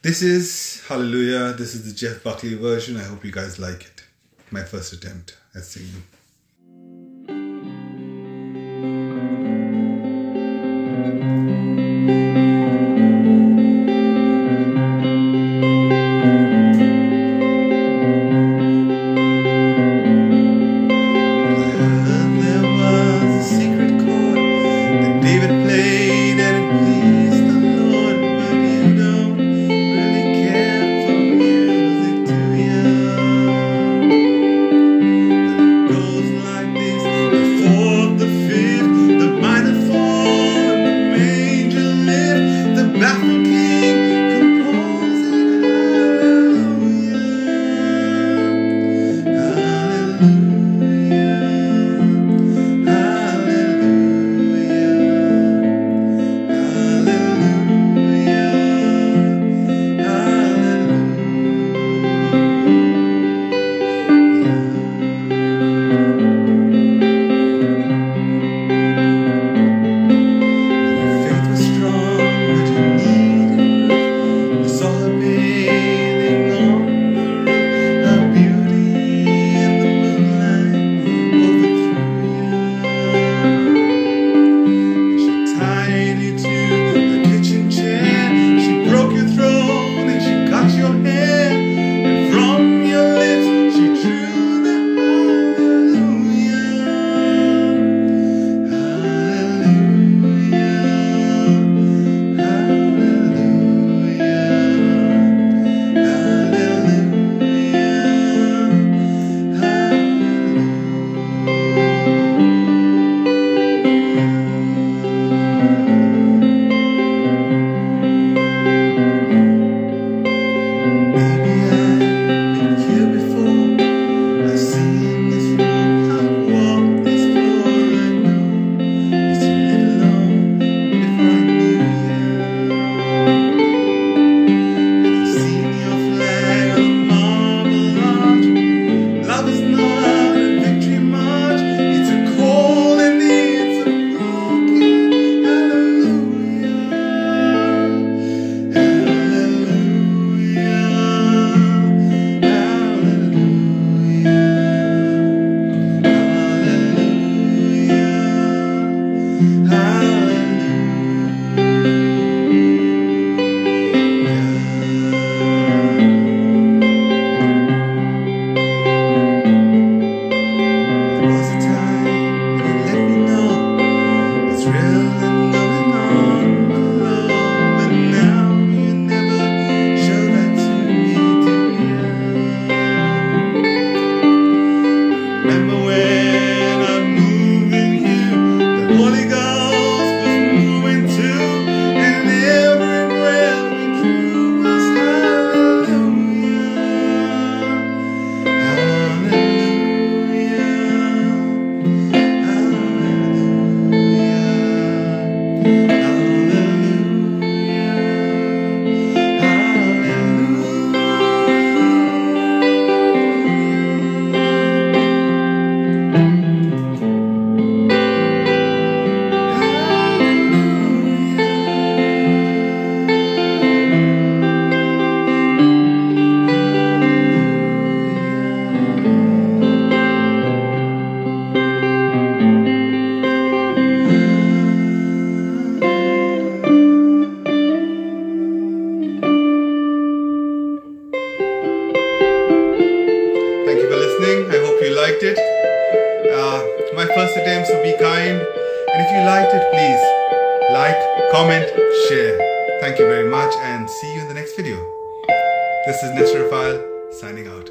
This is Hallelujah. This is the Jeff Buckley version. I hope you guys like it. My first attempt at singing. Uh, my first attempt, so be kind. And if you liked it, please like, comment, share. Thank you very much and see you in the next video. This is Nestor signing out.